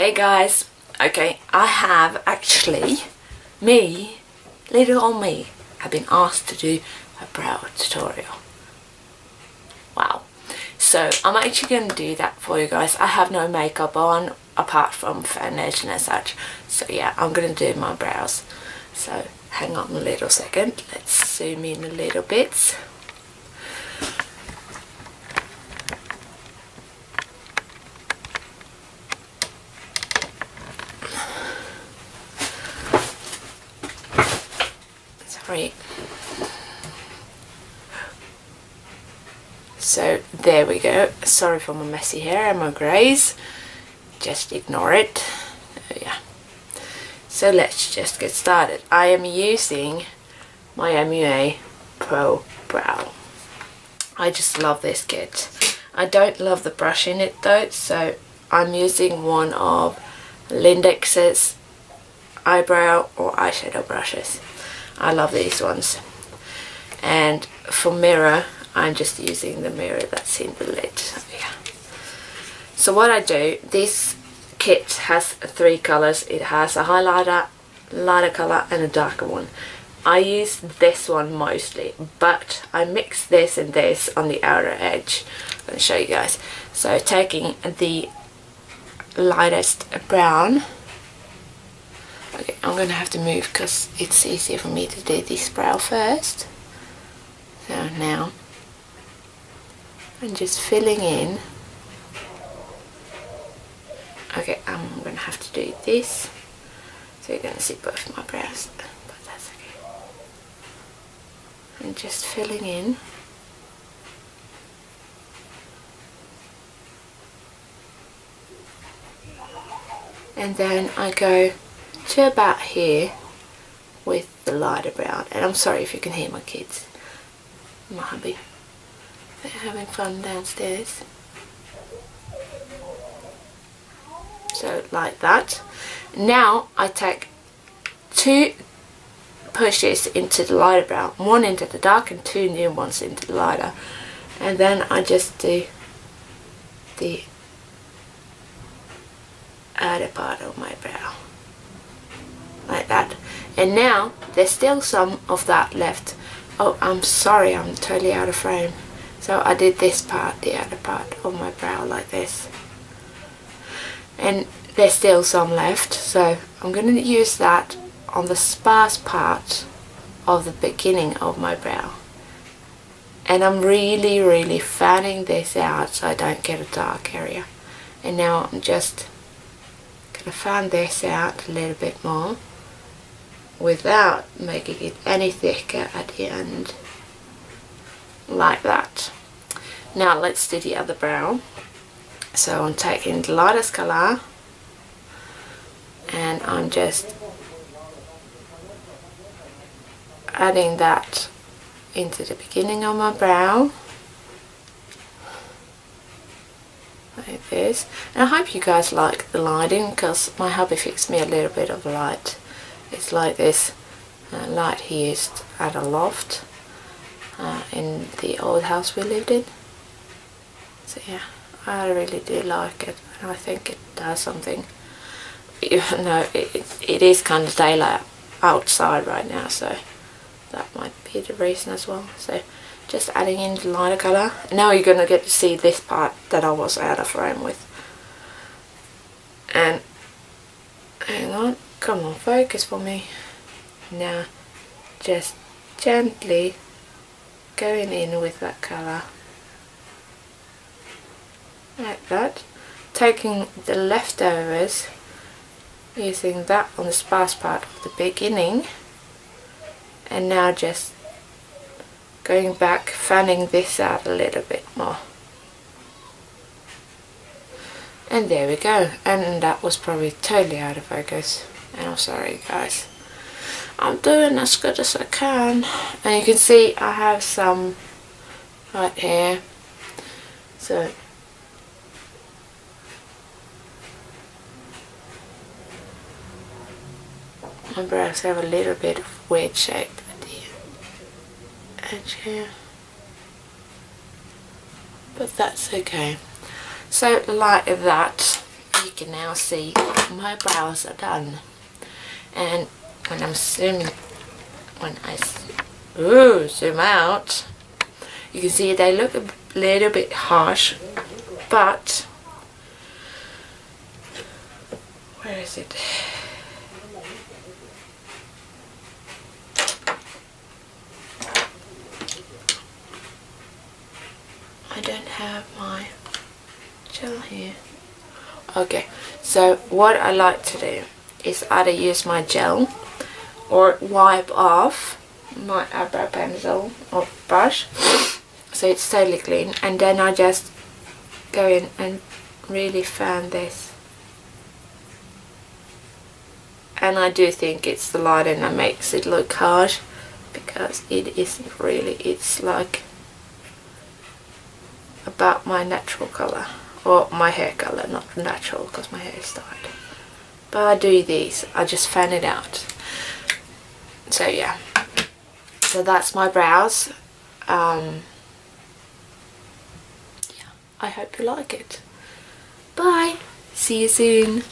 Hey guys, okay, I have actually, me, little old me, have been asked to do a brow tutorial. Wow. So I'm actually going to do that for you guys. I have no makeup on apart from foundation as such. So yeah, I'm going to do my brows. So hang on a little second. Let's zoom in a little bit. Sorry. So there we go. Sorry for my messy hair and my greys. Just ignore it. So, yeah. So let's just get started. I am using my MUA Pro Brow. I just love this kit. I don't love the brush in it though, so I'm using one of Lindex's eyebrow or eyeshadow brushes. I love these ones. And for mirror, I'm just using the mirror that's in the lid. So, yeah. so what I do, this kit has three colors. It has a highlighter, lighter color and a darker one. I use this one mostly, but I mix this and this on the outer edge. To show you guys. So taking the lightest brown. I'm to have to move because it's easier for me to do this brow first. So now and just filling in. Okay I'm gonna have to do this. So you're gonna see both my brows but that's okay. And just filling in. And then I go to about here with the lighter brown and I'm sorry if you can hear my kids my hubby they're having fun downstairs. So like that. Now I take two pushes into the lighter brown, one into the dark and two new ones into the lighter. And then I just do the outer part of my brow. And now there's still some of that left. Oh, I'm sorry, I'm totally out of frame. So I did this part, the outer part of my brow like this. And there's still some left, so I'm going to use that on the sparse part of the beginning of my brow. And I'm really, really fanning this out so I don't get a dark area. And now I'm just going to fan this out a little bit more without making it any thicker at the end like that. Now let's do the other brow. So I'm taking the lightest colour and I'm just adding that into the beginning of my brow like this and I hope you guys like the lighting because my hubby fixed me a little bit of light it's like this uh, light he used at a loft uh, in the old house we lived in. So yeah, I really do like it and I think it does something. Even though it, it is kind of daylight outside right now so that might be the reason as well. So just adding in the lighter colour. Now you're going to get to see this part that I was out of frame with. And hang on, come on focus for me. Now just gently going in with that colour. Like that. Taking the leftovers using that on the sparse part of the beginning. And now just going back fanning this out a little bit more. And there we go. And that was probably totally out of focus and I'm sorry guys. I'm doing as good as I can. And you can see I have some right here. So my brows have a little bit of weird shape at the edge here. But that's okay. So like that you can now see my brows are done and when I'm zooming when I ooh, zoom out you can see they look a little bit harsh but where is it? I don't have my gel here. Okay so what I like to do is either use my gel or wipe off my eyebrow pencil or brush so it's totally clean. And then I just go in and really fan this. And I do think it's the lighting that makes it look harsh because it isn't really it's like about my natural colour or my hair colour not natural because my hair is dyed but I do these I just fan it out. So yeah. So that's my brows. Um, yeah I hope you like it. Bye. See you soon